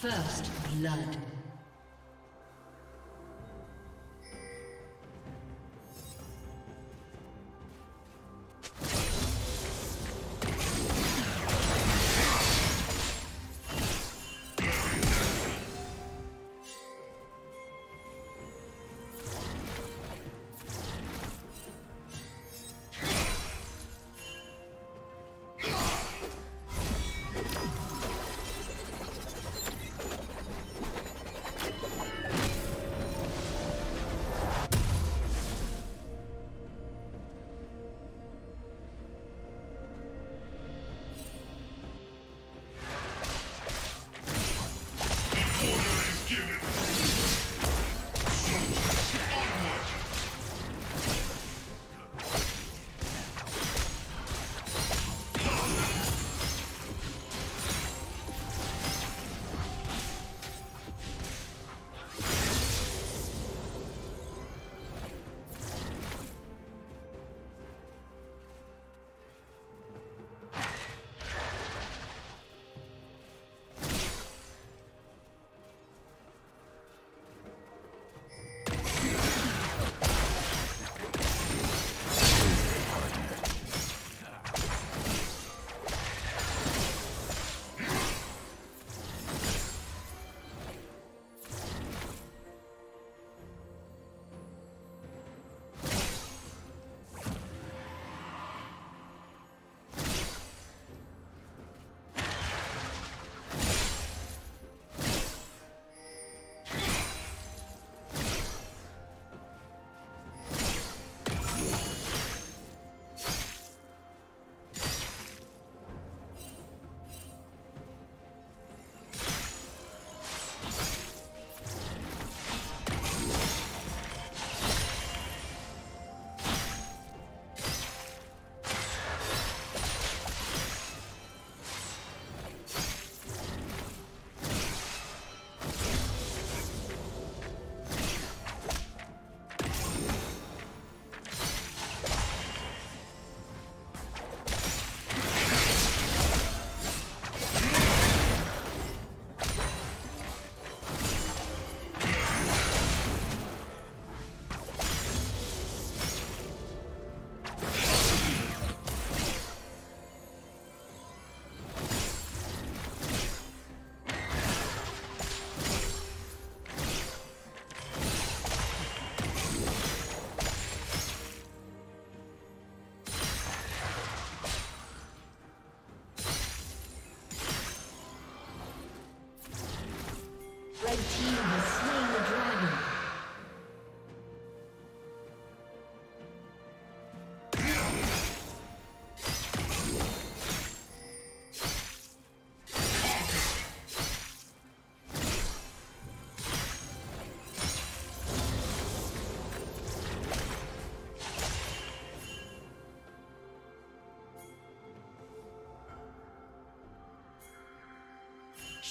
First blood.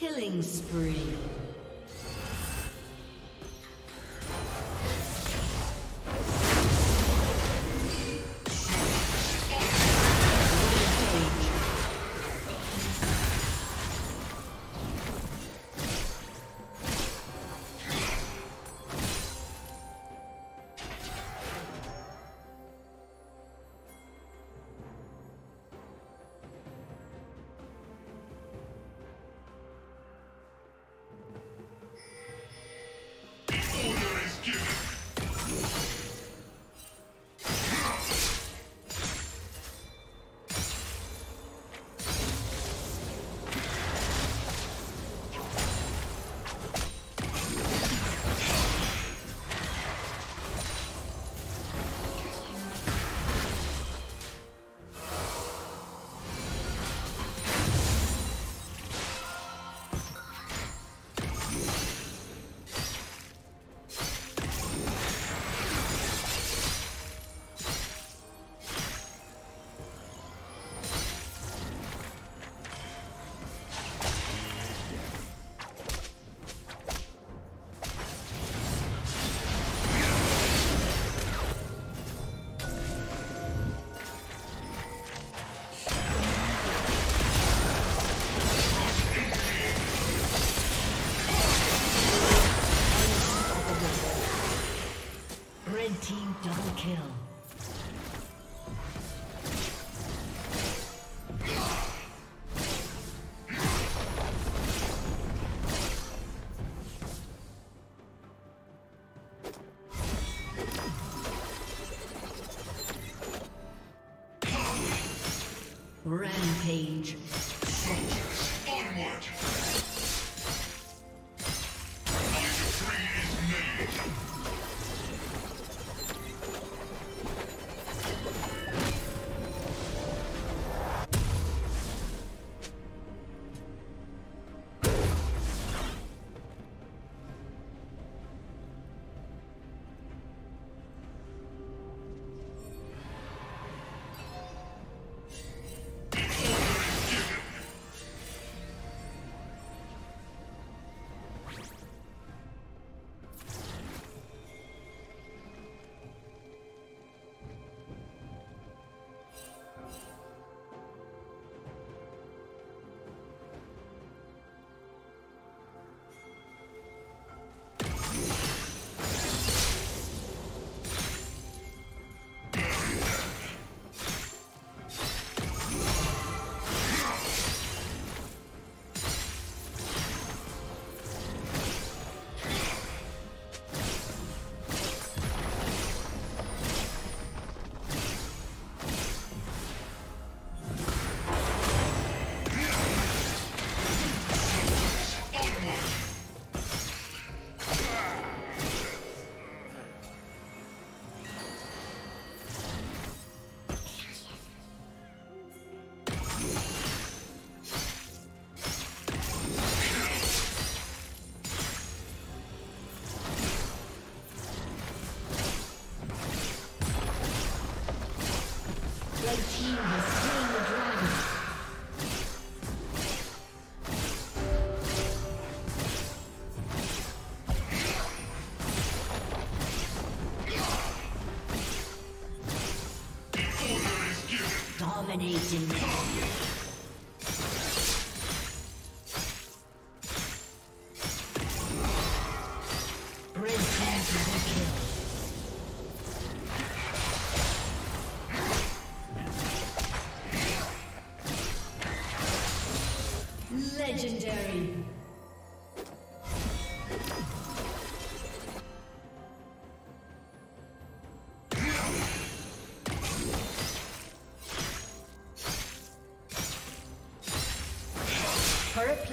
Killing spree. Rampage. Dominating.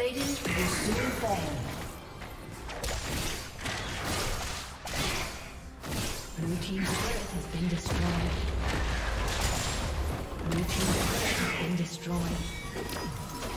Plating will soon fall. Blue team's turret has been destroyed. Blue team's turret has been destroyed.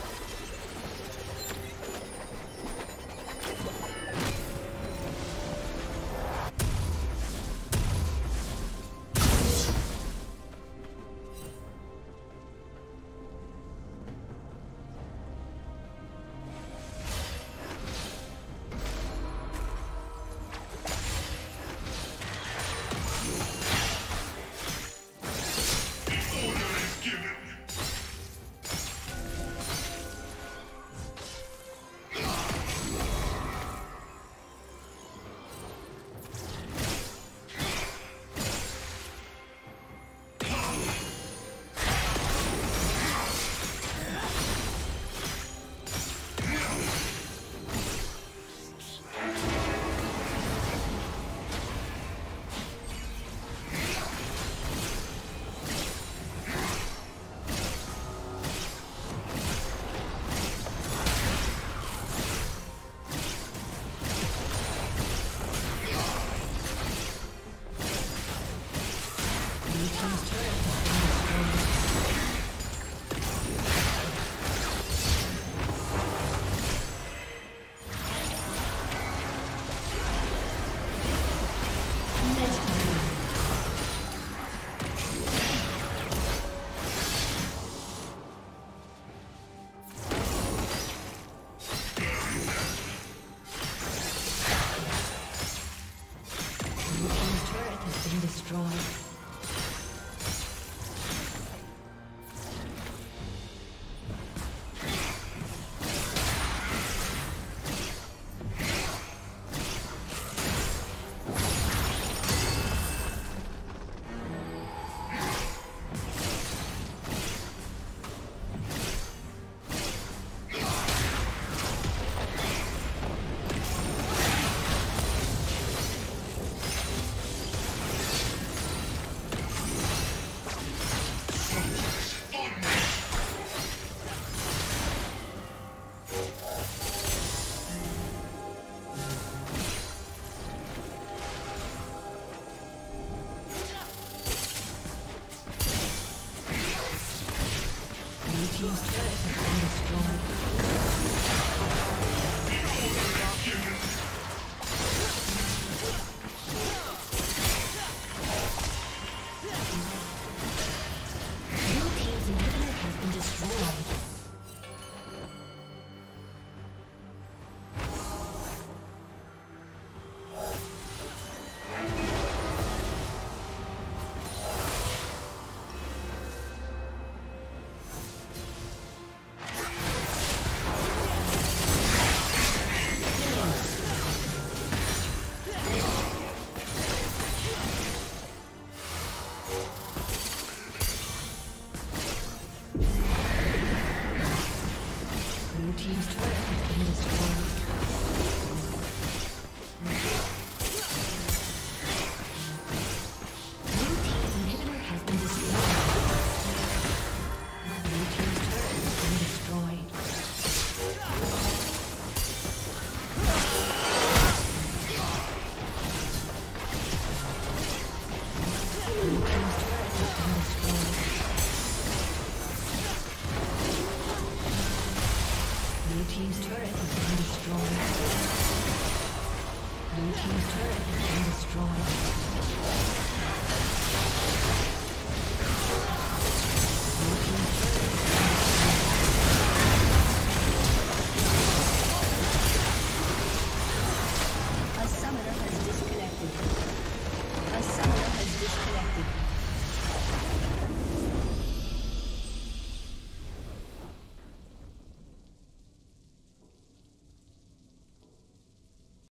Destroyed.